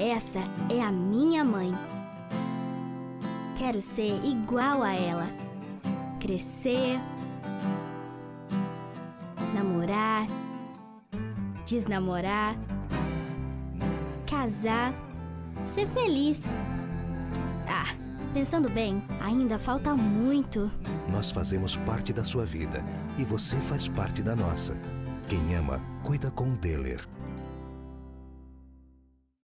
Essa é a minha mãe. Quero ser igual a ela. Crescer, namorar, desnamorar, casar, ser feliz. Ah, pensando bem, ainda falta muito. Nós fazemos parte da sua vida e você faz parte da nossa. Quem ama, cuida com Deler.